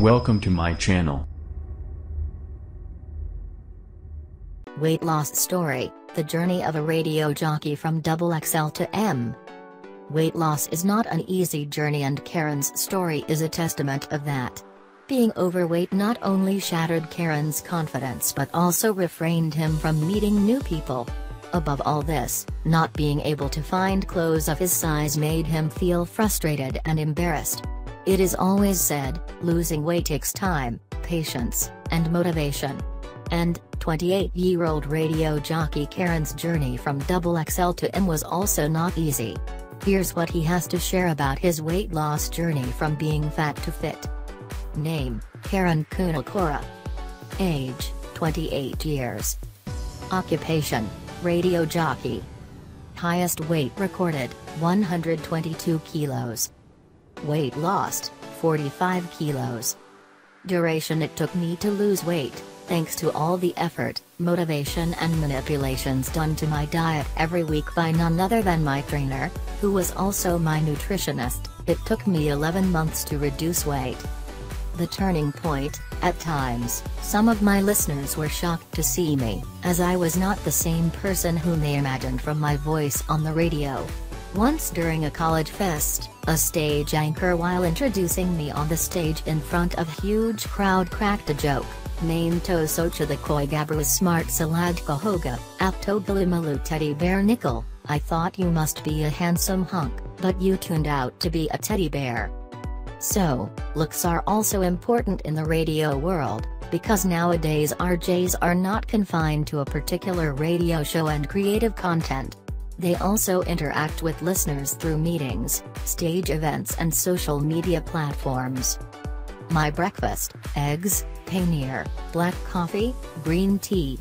Welcome to my channel. Weight Loss Story The Journey of a Radio Jockey from XXL to M. Weight loss is not an easy journey, and Karan's story is a testament of that. Being overweight not only shattered Karan's confidence but also refrained him from meeting new people. Above all this, not being able to find clothes of his size made him feel frustrated and embarrassed. It is always said, losing weight takes time, patience, and motivation. And, 28-year-old radio jockey Karan's journey from XXL to M was also not easy. Here's what he has to share about his weight loss journey from being fat to fit. Name, Karan Kunakura. Age, 28 years. Occupation, radio jockey. Highest weight recorded, 122 kilos. Weight lost, 45 kilos. Duration it took me to lose weight, thanks to all the effort, motivation and manipulations done to my diet every week by none other than my trainer, who was also my nutritionist, it took me 11 months to reduce weight. The turning point, at times, some of my listeners were shocked to see me, as I was not the same person whom they imagined from my voice on the radio. Once during a college fest, a stage anchor while introducing me on the stage in front of huge crowd cracked a joke, named Tosocha the Koi Gabru Smart Salad Kahoga, Aptogalimalu Teddy Bear Nickel, I thought you must be a handsome hunk, but you turned out to be a teddy bear. So, looks are also important in the radio world, because nowadays RJs are not confined to a particular radio show and creative content. They also interact with listeners through meetings, stage events and social media platforms. My breakfast, eggs, paneer, black coffee, green tea.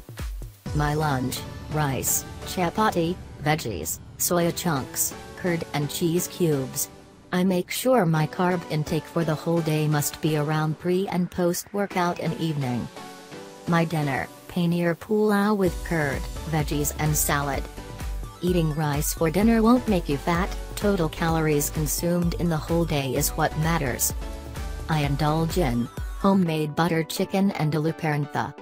My lunch, rice, chapati, veggies, soya chunks, curd and cheese cubes. I make sure my carb intake for the whole day must be around pre and post workout and evening. My dinner, paneer pulao with curd, veggies and salad. Eating rice for dinner won't make you fat, total calories consumed in the whole day is what matters. I indulge in homemade butter chicken and aluparantha.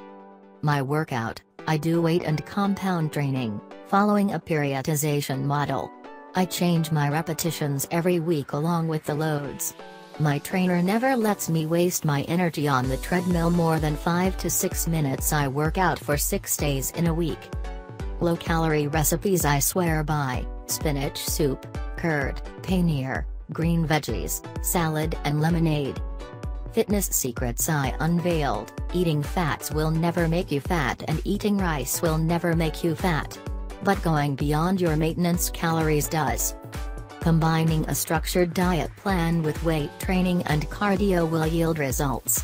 My workout, I do weight and compound training, following a periodization model. I change my repetitions every week along with the loads. My trainer never lets me waste my energy on the treadmill more than 5 to 6 minutes I work out for 6 days in a week. Low-calorie recipes I swear by, spinach soup, curd, paneer, green veggies, salad and lemonade. Fitness secrets I unveiled, eating fats will never make you fat and eating rice will never make you fat. But going beyond your maintenance calories does. Combining a structured diet plan with weight training and cardio will yield results.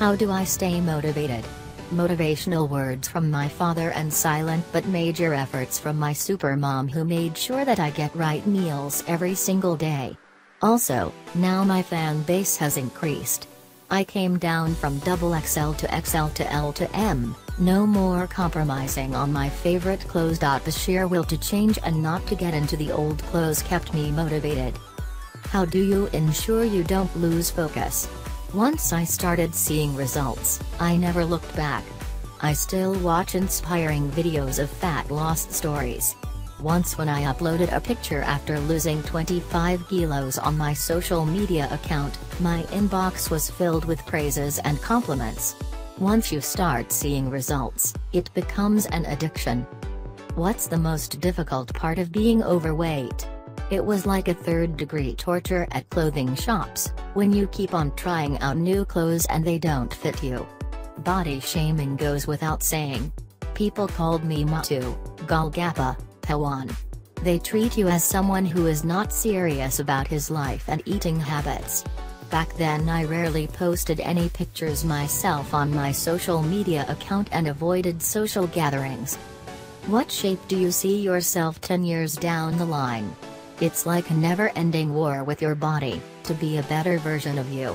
How do I stay motivated? Motivational words from my father and silent but major efforts from my supermom who made sure that I get right meals every single day. Also, now my fan base has increased. I came down from XXL to XL to L to M, no more compromising on my favorite clothes. The sheer will to change and not to get into the old clothes kept me motivated. How do you ensure you don't lose focus? Once I started seeing results, I never looked back. I still watch inspiring videos of fat loss stories. Once when I uploaded a picture after losing 25 kilos on my social media account, my inbox was filled with praises and compliments. Once you start seeing results, it becomes an addiction. What's the most difficult part of being overweight? It was like a third degree torture at clothing shops, when you keep on trying out new clothes and they don't fit you. Body shaming goes without saying. People called me Matu, Golgappa, Pawan. They treat you as someone who is not serious about his life and eating habits. Back then I rarely posted any pictures myself on my social media account and avoided social gatherings. What shape do you see yourself 10 years down the line? It's like a never-ending war with your body, to be a better version of you.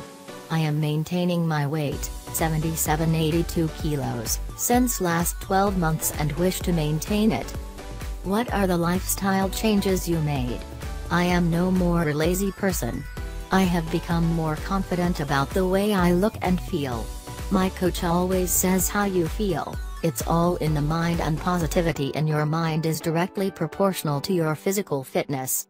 I am maintaining my weight, 77-82 kilos, since last 12 months and wish to maintain it. What are the lifestyle changes you made? I am no more a lazy person. I have become more confident about the way I look and feel. My coach always says how you feel, it's all in the mind and positivity in your mind is directly proportional to your physical fitness.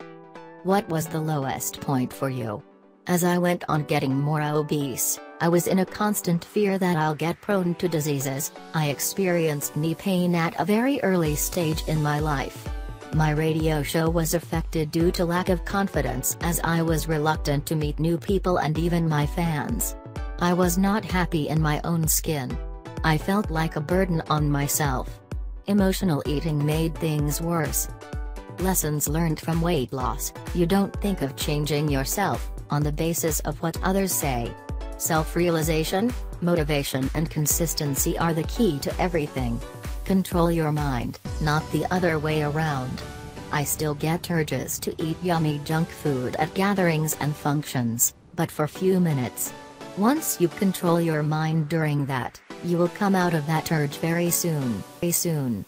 What was the lowest point for you? As I went on getting more obese, I was in a constant fear that I'll get prone to diseases. I experienced knee pain at a very early stage in my life. My radio show was affected due to lack of confidence as I was reluctant to meet new people and even my fans. I was not happy in my own skin. I felt like a burden on myself. Emotional eating made things worse. Lessons learned from weight loss you don't think of changing yourself on the basis of what others say. Self realization, motivation, and consistency are the key to everything. Control your mind, not the other way around. I still get urges to eat yummy junk food at gatherings and functions, but for few minutes. Once you control your mind during that, you will come out of that urge very soon. Very soon.